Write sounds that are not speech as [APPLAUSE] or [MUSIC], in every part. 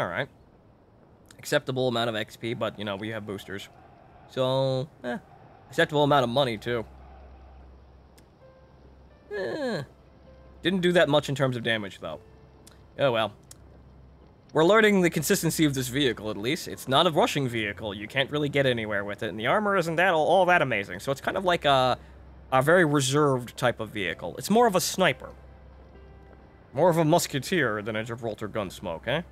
Alright. Acceptable amount of XP, but, you know, we have boosters. So, eh. Acceptable amount of money, too. Eh. Didn't do that much in terms of damage, though. Oh, well. We're learning the consistency of this vehicle, at least. It's not a rushing vehicle. You can't really get anywhere with it, and the armor isn't that all, all that amazing. So it's kind of like a, a very reserved type of vehicle. It's more of a sniper. More of a musketeer than a Gibraltar Gunsmoke, eh?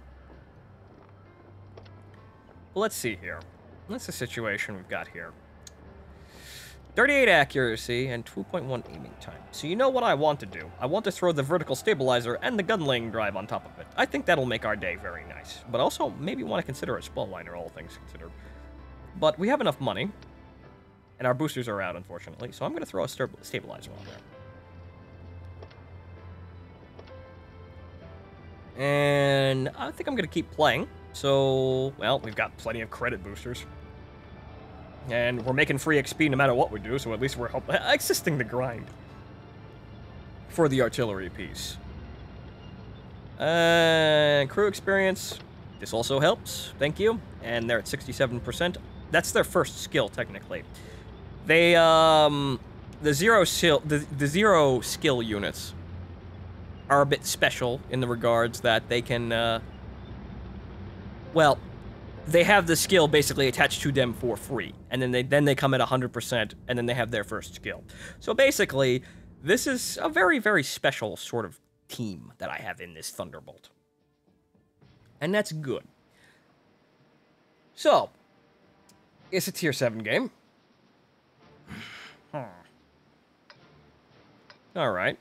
Let's see here. What's the situation we've got here? 38 accuracy and 2.1 aiming time. So you know what I want to do. I want to throw the vertical stabilizer and the gun laying drive on top of it. I think that'll make our day very nice. But also, maybe want to consider a spall liner, all things considered. But we have enough money. And our boosters are out, unfortunately. So I'm going to throw a stabilizer on there. And I think I'm going to keep playing. So, well, we've got plenty of credit boosters. And we're making free XP no matter what we do, so at least we're [LAUGHS] assisting the grind. For the artillery piece. Uh, crew experience. This also helps. Thank you. And they're at 67%. That's their first skill, technically. They, um... The zero skill, the, the zero skill units are a bit special in the regards that they can, uh... Well, they have the skill basically attached to them for free, and then they then they come at 100%, and then they have their first skill. So basically, this is a very very special sort of team that I have in this Thunderbolt, and that's good. So, it's a tier seven game. [SIGHS] All right.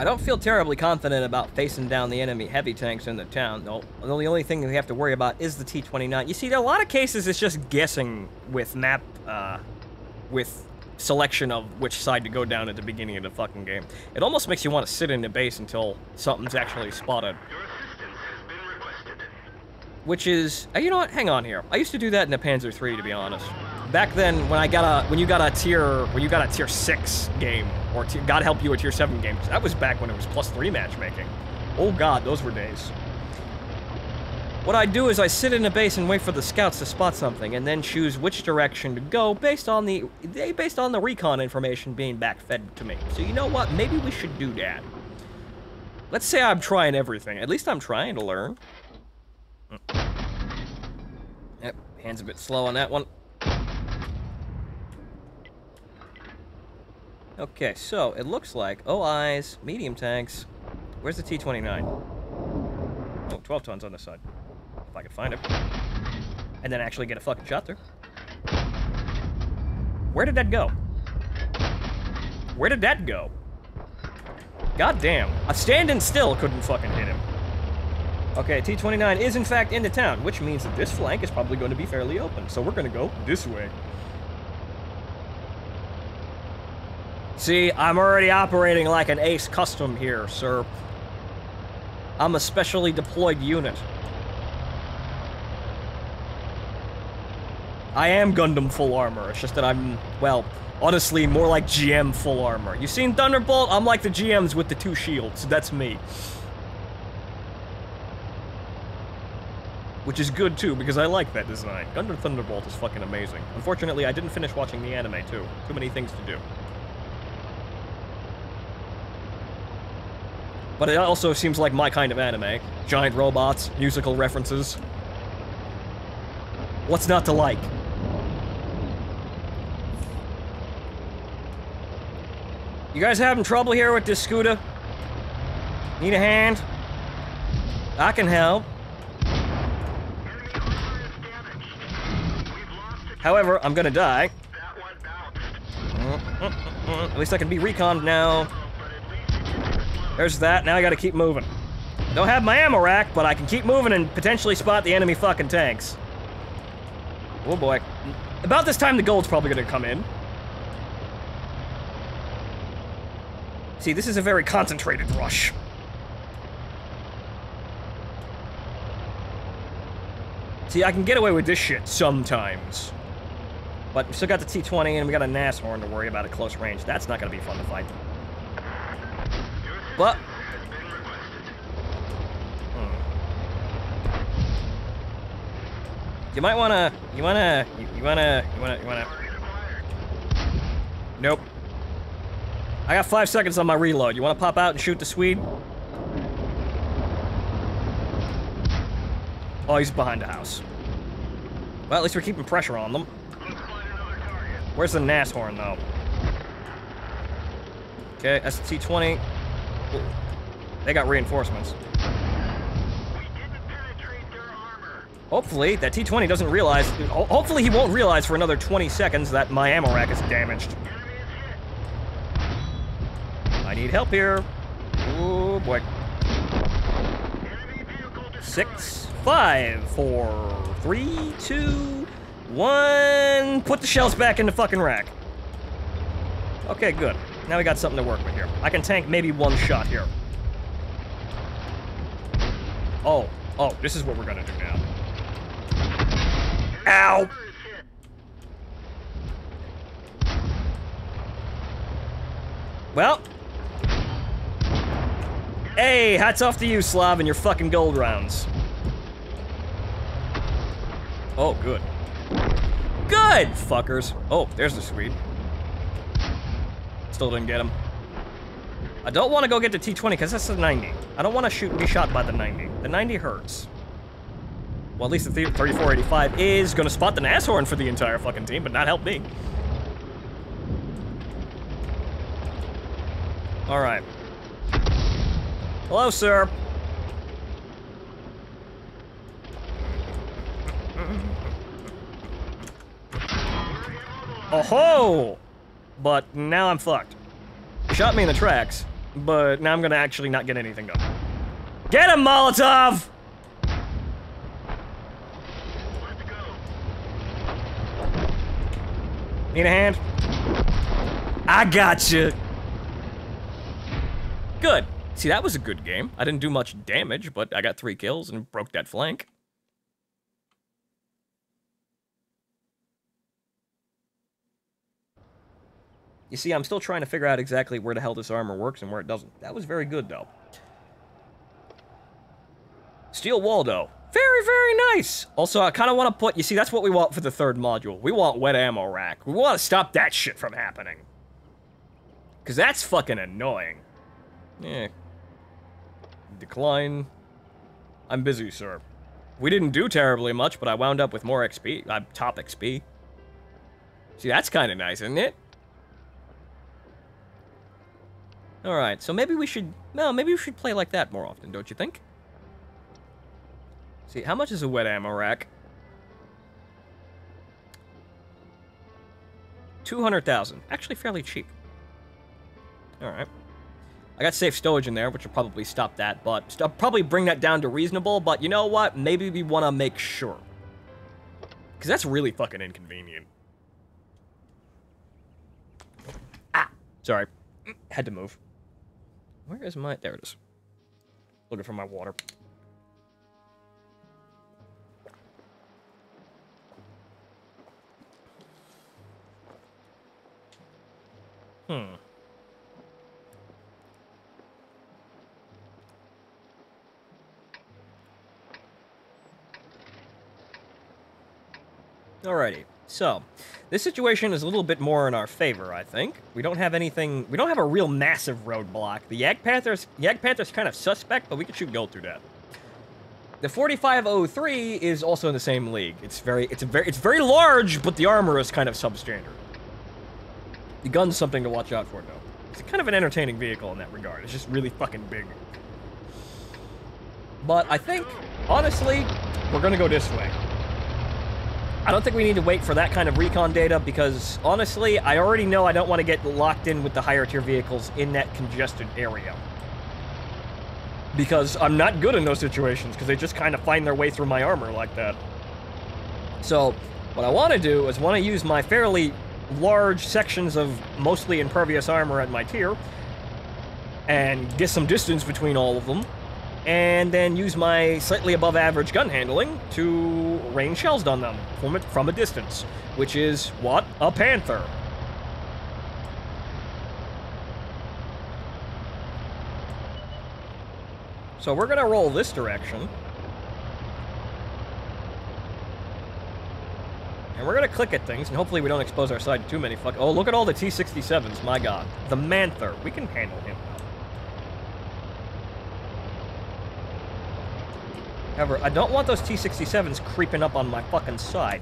I don't feel terribly confident about facing down the enemy heavy tanks in the town. No, the only thing we have to worry about is the T-29. You see, in a lot of cases it's just guessing with map, uh, with selection of which side to go down at the beginning of the fucking game. It almost makes you want to sit in the base until something's actually spotted. Which is, uh, you know what, hang on here. I used to do that in the Panzer III, to be honest back then when I got a when you got a tier when you got a tier six game or tier, God help you a tier seven game that was back when it was plus three matchmaking. Oh God, those were days. What I do is I sit in a base and wait for the scouts to spot something, and then choose which direction to go based on the they based on the recon information being backfed to me. So you know what? Maybe we should do that. Let's say I'm trying everything. At least I'm trying to learn. Hmm. Yep, hands a bit slow on that one. Okay, so it looks like OIs, medium tanks. Where's the T-29? Oh, 12 tons on this side. If I could find it. And then actually get a fucking shot there. Where did that go? Where did that go? God damn. A standing still couldn't fucking hit him. Okay, T-29 is in fact in the town, which means that this flank is probably going to be fairly open. So we're going to go this way. See, I'm already operating like an ace custom here, sir. I'm a specially deployed unit. I am Gundam full armor, it's just that I'm, well, honestly, more like GM full armor. You've seen Thunderbolt? I'm like the GMs with the two shields. That's me. Which is good, too, because I like that design. Gundam Thunderbolt is fucking amazing. Unfortunately, I didn't finish watching the anime, too. Too many things to do. But it also seems like my kind of anime. Giant robots, musical references. What's not to like? You guys having trouble here with this scooter? Need a hand? I can help. However, I'm gonna die. Mm, mm, mm, At least I can be reconned now. There's that. Now I gotta keep moving. I Don't have my ammo rack, but I can keep moving and potentially spot the enemy fucking tanks. Oh boy. About this time, the gold's probably gonna come in. See, this is a very concentrated rush. See, I can get away with this shit sometimes. But we still got the T-20 and we got a Nashorn to worry about at close range. That's not gonna be fun to fight. But Hmm. You might wanna, you wanna, you, you wanna, you wanna, you wanna. Nope. I got five seconds on my reload. You wanna pop out and shoot the Swede? Oh, he's behind the house. Well, at least we're keeping pressure on them. Where's the Nashorn, though? Okay, ST-20. They got reinforcements. Hopefully, that T-20 doesn't realize... Hopefully he won't realize for another 20 seconds that my ammo rack is damaged. I need help here. Oh, boy. Six, five, four, three, two, one. Put the shells back in the fucking rack. Okay, good. Now we got something to work with here. I can tank maybe one shot here. Oh, oh, this is what we're gonna do now. Ow! Well. Hey, hats off to you, Slav, and your fucking gold rounds. Oh, good. Good, fuckers. Oh, there's the Swede. Still didn't get him. I don't want to go get the T-20 because that's the 90. I don't want to shoot be shot by the 90. The 90 hurts. Well, at least the 3485 is going to spot the Nashorn for the entire fucking team, but not help me. All right. Hello, sir. Oh ho! But now I'm fucked. Shot me in the tracks, but now I'm gonna actually not get anything done. Get him, Molotov! Need a hand? I got you. Good. See, that was a good game. I didn't do much damage, but I got three kills and broke that flank. You see, I'm still trying to figure out exactly where the hell this armor works and where it doesn't. That was very good, though. Steel Waldo. Very, very nice. Also, I kind of want to put... You see, that's what we want for the third module. We want wet ammo rack. We want to stop that shit from happening. Because that's fucking annoying. Yeah. Decline. I'm busy, sir. We didn't do terribly much, but I wound up with more XP. Uh, top XP. See, that's kind of nice, isn't it? Alright, so maybe we should... No, maybe we should play like that more often, don't you think? See, how much is a wet ammo rack? 200,000. Actually fairly cheap. Alright. I got safe stowage in there, which will probably stop that, but st- probably bring that down to reasonable, but you know what? Maybe we want to make sure. Because that's really fucking inconvenient. Ah! Sorry. Had to move. Where is my... There it is. Looking for my water. Hmm. Alrighty, so this situation is a little bit more in our favor, I think. We don't have anything. We don't have a real massive roadblock. The Yak Panthers, Yak Panthers, kind of suspect, but we can shoot gold through that. The 4503 is also in the same league. It's very, it's a very, it's very large, but the armor is kind of substandard. The gun's something to watch out for, though. It's kind of an entertaining vehicle in that regard. It's just really fucking big. But I think, honestly, we're gonna go this way. I don't think we need to wait for that kind of recon data because, honestly, I already know I don't want to get locked in with the higher tier vehicles in that congested area. Because I'm not good in those situations because they just kind of find their way through my armor like that. So, what I want to do is want to use my fairly large sections of mostly impervious armor at my tier and get some distance between all of them and then use my slightly above average gun handling to rain shells on them from a, from a distance, which is what? A panther. So we're gonna roll this direction. And we're gonna click at things, and hopefully we don't expose our side to too many fuck- Oh, look at all the T-67s, my god. The Manther. We can handle him. However, I don't want those T-67s creeping up on my fucking side.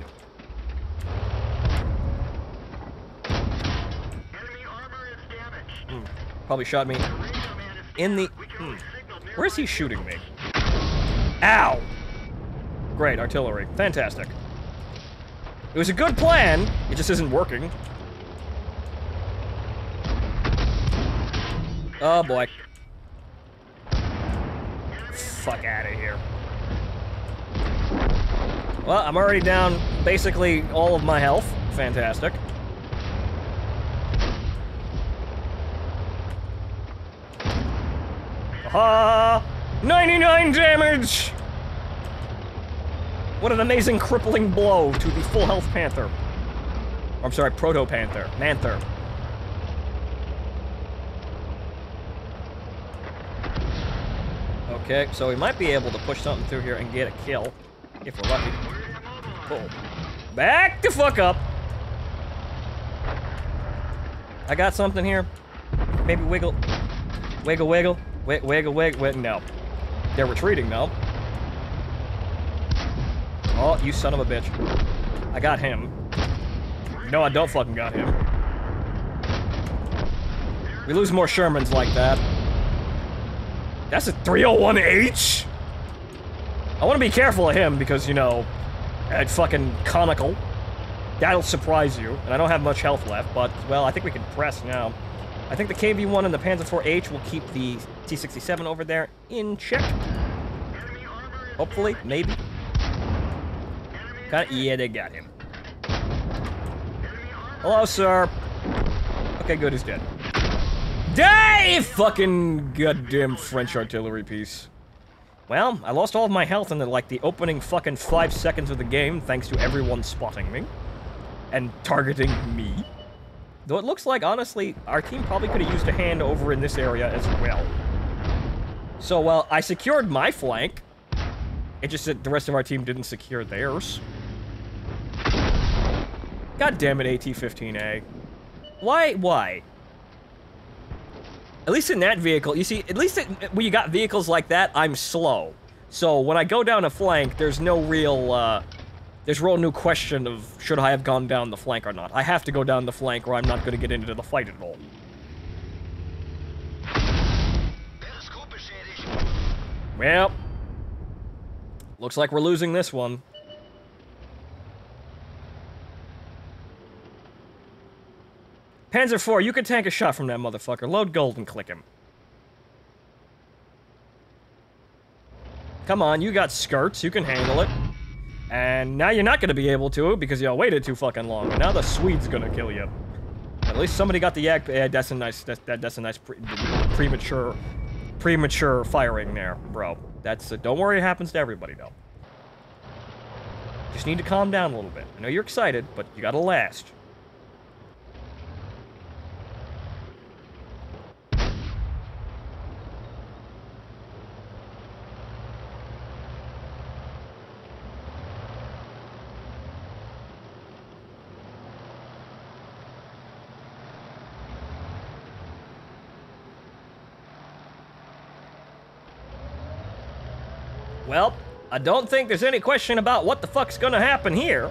Enemy armor is damaged. Hmm. Probably shot me is in the... down. We can only signal near Where's he shooting me? Ow! Great, artillery. Fantastic. It was a good plan, it just isn't working. Oh boy. Fuck out of here. Well, I'm already down basically all of my health. Fantastic. Ha! 99 damage! What an amazing crippling blow to the full health Panther. I'm sorry, Proto Panther. Manther. Okay, so we might be able to push something through here and get a kill. If we're lucky. Cool. Back the fuck up! I got something here. Maybe wiggle. Wiggle, wiggle. Wig wiggle, wiggle, wiggle. No. They're retreating, though. Oh, you son of a bitch. I got him. No, I don't fucking got him. We lose more Shermans like that. That's a 301H? I want to be careful of him because, you know, at fucking conical. That'll surprise you. And I don't have much health left, but, well, I think we can press now. I think the KV-1 and the Panzer IV-H will keep the T-67 over there in check. Hopefully, maybe. enemy Kinda, yeah, they got him. Hello, sir. Okay, good, he's dead. Die, fucking goddamn French artillery piece. Well, I lost all of my health in the, like, the opening fucking five seconds of the game, thanks to everyone spotting me. And targeting me. Though it looks like, honestly, our team probably could have used a hand over in this area as well. So, well, I secured my flank. It just that the rest of our team didn't secure theirs. God damn it, AT-15A. Why? Why? At least in that vehicle, you see, at least it, when you got vehicles like that, I'm slow. So when I go down a flank, there's no real, uh, there's real new question of should I have gone down the flank or not. I have to go down the flank or I'm not going to get into the fight at all. Well, looks like we're losing this one. Panzer IV, you can tank a shot from that motherfucker. Load gold and click him. Come on, you got skirts. You can handle it. And now you're not going to be able to because y'all waited too fucking long. And now the Swede's going to kill you. At least somebody got the yak. Yeah, that's a nice. That's, that, that's a nice pre premature, premature firing there, bro. That's. Uh, don't worry, it happens to everybody though. Just need to calm down a little bit. I know you're excited, but you gotta last. Well, I don't think there's any question about what the fuck's gonna happen here.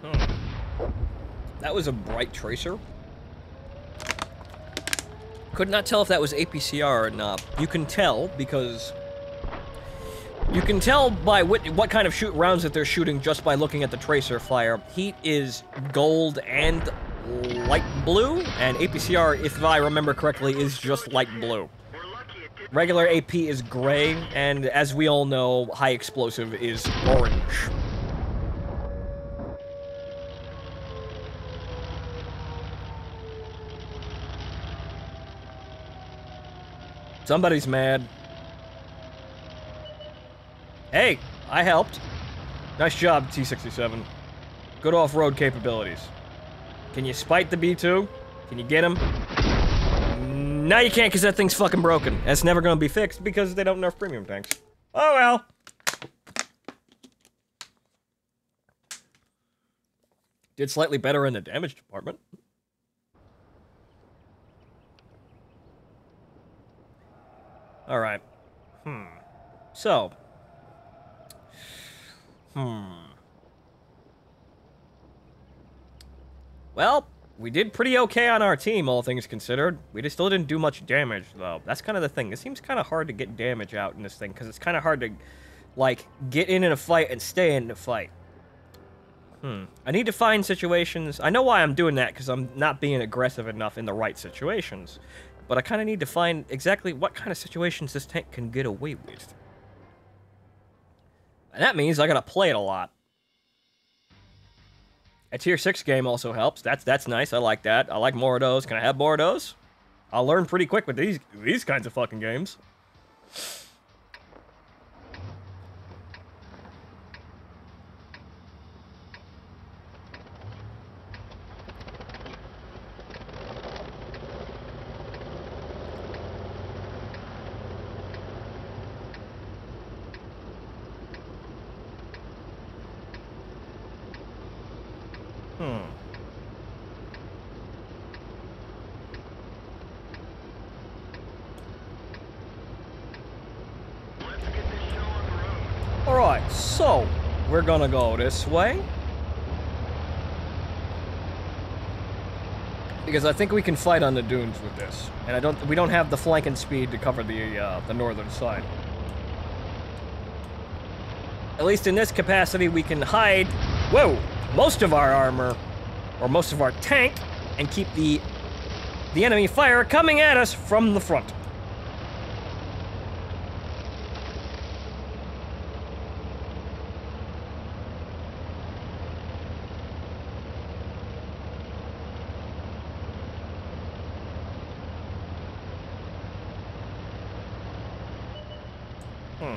Hmm. That was a bright tracer. Could not tell if that was APCR or not. You can tell because you can tell by what, what kind of shoot rounds that they're shooting just by looking at the tracer fire. Heat is gold and light blue, and APCR, if I remember correctly, is just light blue. Regular AP is gray, and as we all know, high explosive is orange. Somebody's mad. Hey, I helped. Nice job, T-67. Good off-road capabilities. Can you spite the B-2? Can you get him? Now you can't because that thing's fucking broken. That's never going to be fixed because they don't nerf premium tanks. Oh well. Did slightly better in the damage department. Alright. Hmm. So. Hmm. Well, we did pretty okay on our team, all things considered. We just still didn't do much damage, though. That's kind of the thing. It seems kind of hard to get damage out in this thing, because it's kind of hard to, like, get in in a fight and stay in a fight. Hmm. I need to find situations... I know why I'm doing that, because I'm not being aggressive enough in the right situations. But I kind of need to find exactly what kind of situations this tank can get away with. And that means I gotta play it a lot. A tier 6 game also helps. That's that's nice. I like that. I like more of those. Can I have more of those? I'll learn pretty quick with these these kinds of fucking games. Hmm. Let's get this show on the road. Alright, so we're gonna go this way. Because I think we can fight on the dunes with this. And I don't we don't have the flanking speed to cover the uh, the northern side. At least in this capacity we can hide whoa most of our armor or most of our tank and keep the the enemy fire coming at us from the front. Hmm.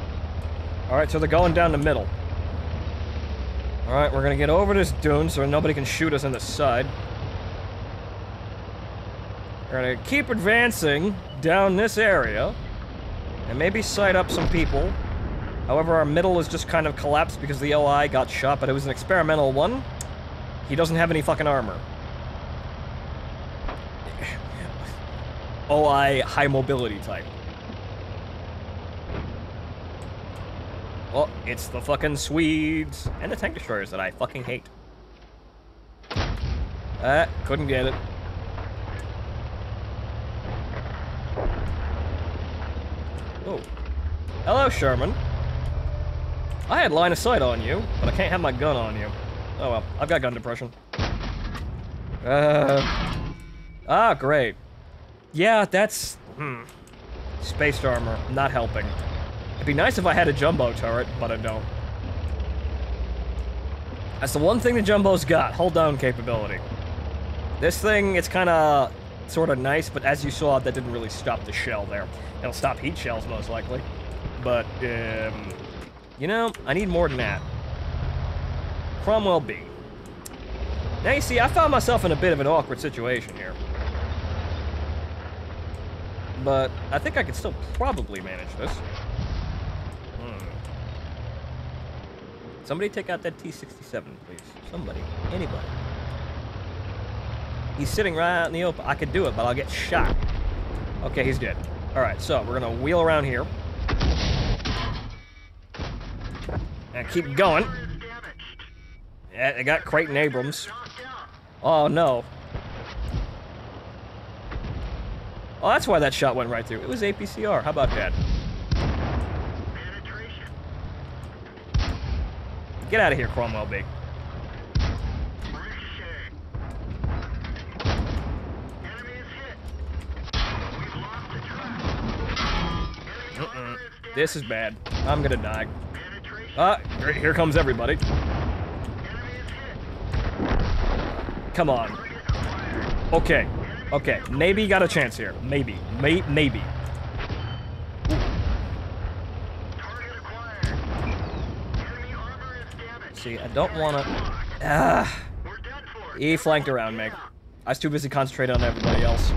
Alright, so they're going down the middle. Alright, we're gonna get over this dune so nobody can shoot us in the side. We're gonna keep advancing down this area. And maybe sight up some people. However, our middle is just kind of collapsed because the OI got shot, but it was an experimental one. He doesn't have any fucking armor. [LAUGHS] OI high mobility type. Oh, it's the fucking Swedes and the tank destroyers that I fucking hate. Ah, couldn't get it. Oh. Hello, Sherman. I had line of sight on you, but I can't have my gun on you. Oh well, I've got gun depression. Uh. Ah, great. Yeah, that's. Hmm. Spaced armor, not helping. It'd be nice if I had a jumbo turret, but I don't. That's the one thing the jumbo's got, hold down capability. This thing, it's kind of sort of nice, but as you saw, that didn't really stop the shell there. It'll stop heat shells, most likely. But, um, you know, I need more than that. Cromwell B. Now, you see, I found myself in a bit of an awkward situation here. But I think I could still probably manage this. Hmm. Somebody take out that T-67, please. Somebody. Anybody. He's sitting right out in the open. I could do it, but I'll get shot. Okay, he's dead. All right, so we're gonna wheel around here. And keep going. Yeah, they got Creighton Abrams. Oh, no. Oh, that's why that shot went right through. It was APCR. How about that? Get out of here, Cromwell Big. Armor is This is bad. I'm gonna die. Ah, here- here comes everybody. Come on. Okay. Okay. Maybe got a chance here. Maybe. May maybe. Target acquired. Enemy armor is damaged. See, I don't want to. Ah. He flanked around me. I was too busy concentrating on everybody else.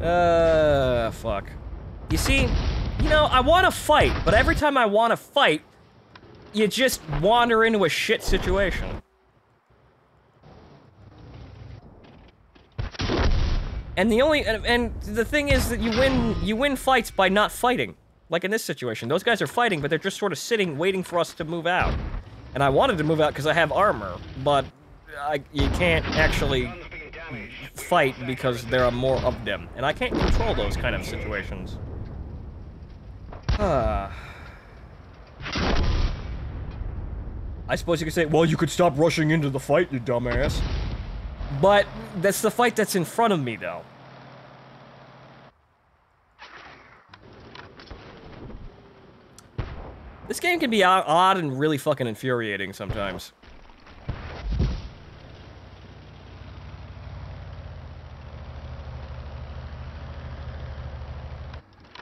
Uh, fuck. You see, you know, I want to fight, but every time I want to fight, you just wander into a shit situation. And the only and, and the thing is that you win you win fights by not fighting. Like in this situation, those guys are fighting, but they're just sort of sitting, waiting for us to move out. And I wanted to move out because I have armor, but I, you can't actually fight because there are more of them, and I can't control those kind of situations. Ah. [SIGHS] I suppose you could say, well, you could stop rushing into the fight, you dumbass. But that's the fight that's in front of me, though. This game can be odd and really fucking infuriating sometimes.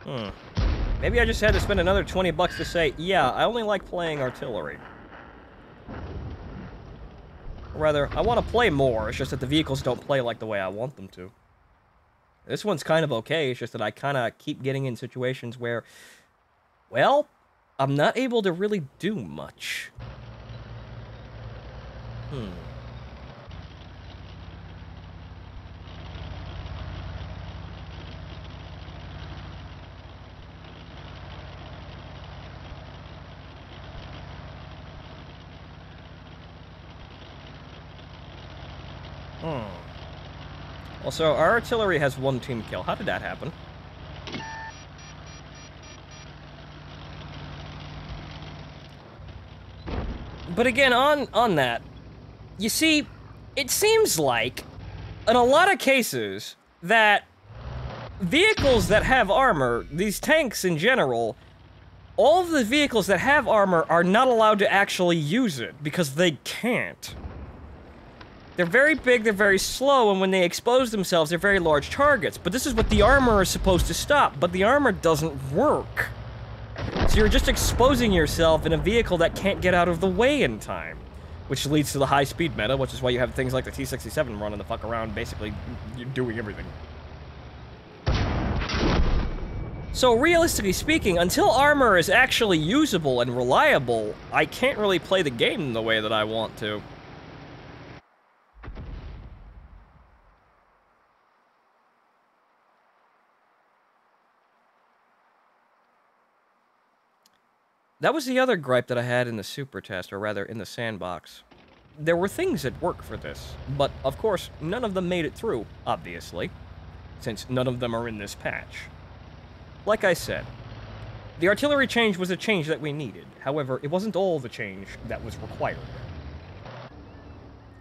Hmm. Maybe I just had to spend another 20 bucks to say, yeah, I only like playing artillery. Or rather, I want to play more, it's just that the vehicles don't play like the way I want them to. This one's kind of okay, it's just that I kind of keep getting in situations where, well, I'm not able to really do much. Hmm. Hmm. Also, our artillery has one team kill. How did that happen? But again, on on that, you see, it seems like, in a lot of cases, that vehicles that have armor, these tanks in general, all of the vehicles that have armor are not allowed to actually use it because they can't. They're very big, they're very slow, and when they expose themselves, they're very large targets. But this is what the armor is supposed to stop, but the armor doesn't work. So you're just exposing yourself in a vehicle that can't get out of the way in time. Which leads to the high speed meta, which is why you have things like the T-67 running the fuck around, basically doing everything. So realistically speaking, until armor is actually usable and reliable, I can't really play the game the way that I want to. That was the other gripe that I had in the super test, or rather in the sandbox. There were things that work for this, but of course, none of them made it through, obviously, since none of them are in this patch. Like I said, the artillery change was a change that we needed. However, it wasn't all the change that was required.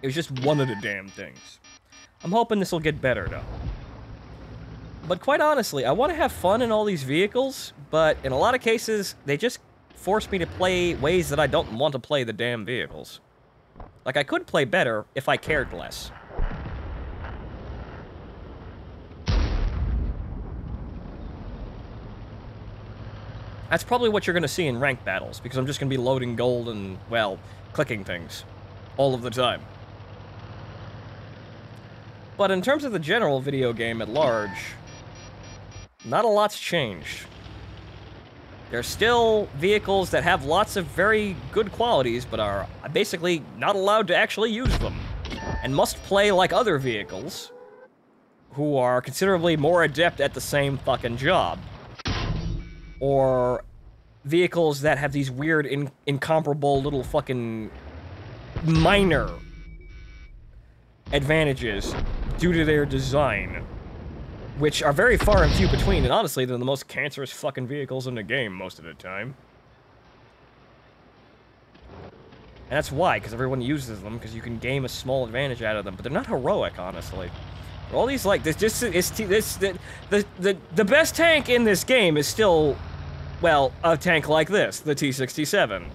It was just one of the damn things. I'm hoping this will get better, though. But quite honestly, I want to have fun in all these vehicles, but in a lot of cases, they just force me to play ways that I don't want to play the damn vehicles. Like, I could play better if I cared less. That's probably what you're going to see in ranked battles, because I'm just going to be loading gold and, well, clicking things all of the time. But in terms of the general video game at large, not a lot's changed. There's still vehicles that have lots of very good qualities, but are basically not allowed to actually use them, and must play like other vehicles, who are considerably more adept at the same fucking job. Or vehicles that have these weird, in- incomparable little fucking minor advantages due to their design which are very far and few between, and honestly, they're the most cancerous fucking vehicles in the game most of the time. And that's why, because everyone uses them, because you can game a small advantage out of them. But they're not heroic, honestly. All these like this just it's this the, the the the best tank in this game is still well, a tank like this, the T67.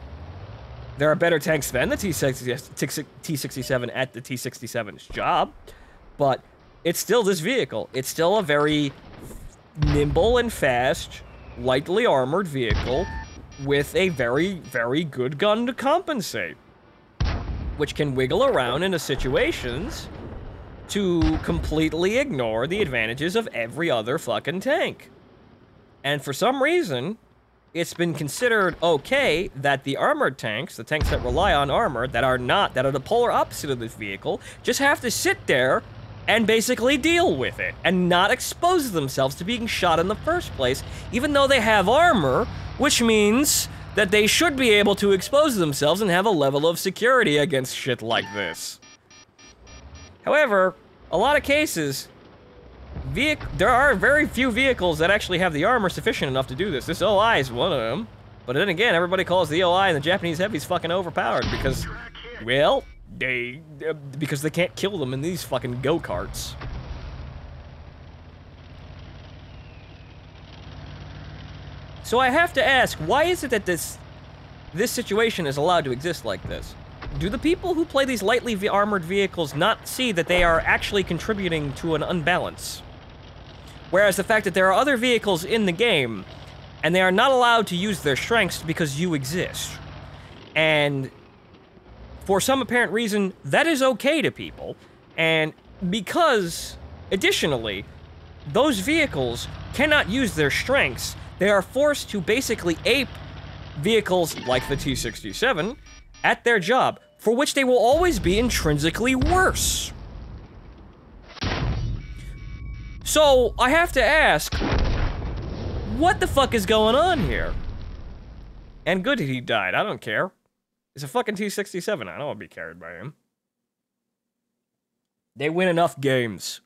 There are better tanks than the T67 at the T67's job, but it's still this vehicle. It's still a very nimble and fast, lightly armored vehicle with a very, very good gun to compensate, which can wiggle around into situations to completely ignore the advantages of every other fucking tank. And for some reason, it's been considered okay that the armored tanks, the tanks that rely on armor, that are not, that are the polar opposite of this vehicle, just have to sit there and basically deal with it and not expose themselves to being shot in the first place, even though they have armor, which means that they should be able to expose themselves and have a level of security against shit like this. However, a lot of cases, there are very few vehicles that actually have the armor sufficient enough to do this. This OI is one of them. But then again, everybody calls the OI and the Japanese heavies fucking overpowered because, well, they, uh, because they can't kill them in these fucking go-karts. So I have to ask, why is it that this, this situation is allowed to exist like this? Do the people who play these lightly armored vehicles not see that they are actually contributing to an unbalance? Whereas the fact that there are other vehicles in the game, and they are not allowed to use their strengths because you exist. And for some apparent reason, that is okay to people. And because, additionally, those vehicles cannot use their strengths, they are forced to basically ape vehicles like the T-67 at their job, for which they will always be intrinsically worse. So, I have to ask, what the fuck is going on here? And good he died, I don't care. It's a fucking T-67, I don't want to be carried by him. They win enough games.